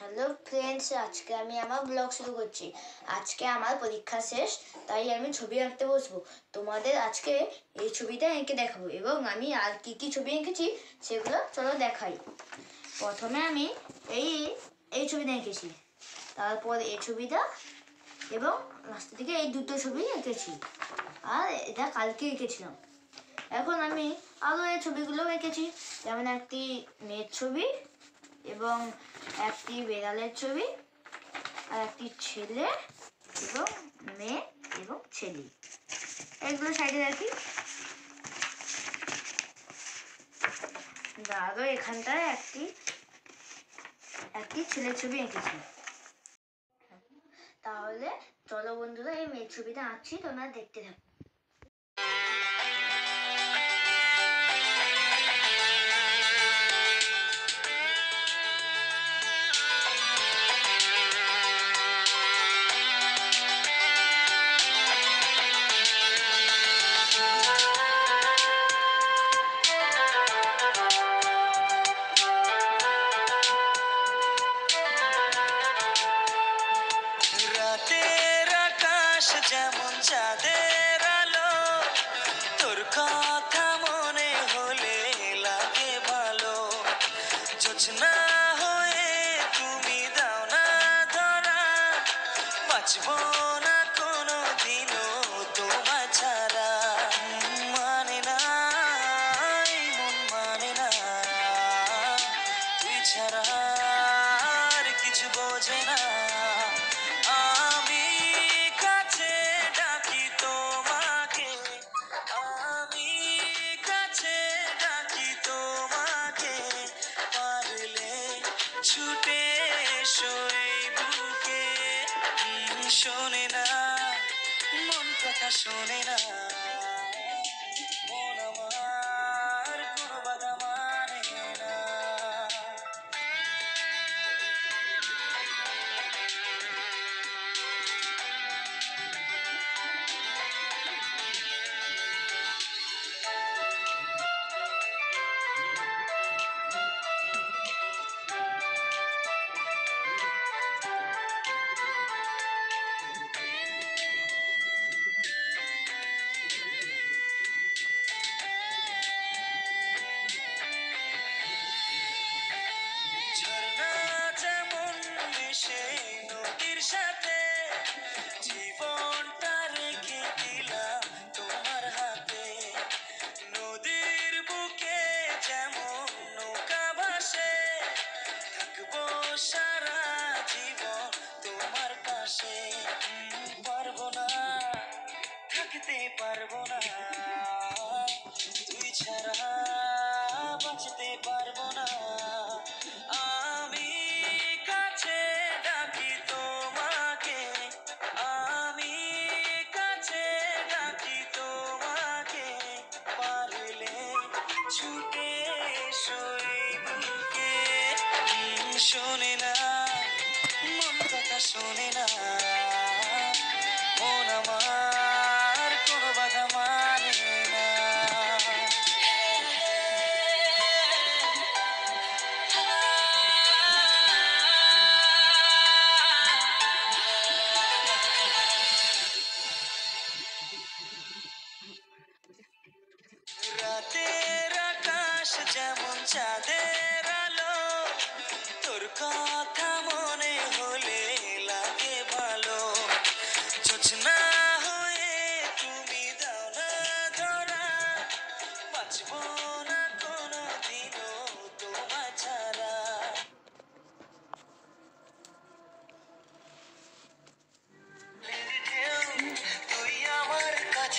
Hello friends আজকে আমি আমার ব্লগ শুরু করছি। আজকে আমার পরীক্ষা শেষ, তাই আমি ছবি আঁকতে বসবো। তোমাদের আজকে এই ছবিটা এঁকে দেখাবো, এবং আমি আর কি কি ছবি এঁকেছি সেগুলো চলো দেখাই। প্রথমে আমি এই এই ছবিটা এঁকেছি। তারপর এই ছবিটা, এবং রাস্তা থেকে এই দুটো ছবি এঁকেছি। আর এটা কালকে এঁকেছিলাম। এখন আমি আরও এই ছবিগুলো এঁকেছি। যেমন একটি মেয়ের ছবি এবং একটি বেড়ালের ছবি, আর একটি ছেলে এবং মেয়ে এবং ছেলে। এগুলো সাইডে রাখি আরও এখানটায় একটি একটি ছেলের ছবি এঁকেছি। তাহলে চলো বন্ধুরা, এই মেয়ের ছবিটা আঁকছি, তোমরা দেখতে থাকো। চাঁদের তোর কথা মনে হলে লাগে ভালো। জোছনা ছুটে এসো এই বুকে শোনে না মন কথা শোনে না। পারব না, থাকতে পারব না। তুই ছাড়া বাঁচতে পারব না। আমি কাছে ডাকি তোমাকে, আমি কাছে ডাকি তোমাকে। পারলে ছুটে এই বুকে। শোনে না, মন কথা শোনে না।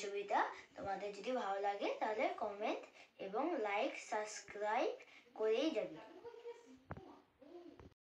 সুবিধা। তোমাদের যদি ভালো লাগে তাহলে কমেন্ট এবং লাইক সাবস্ক্রাইব করেই যাবে।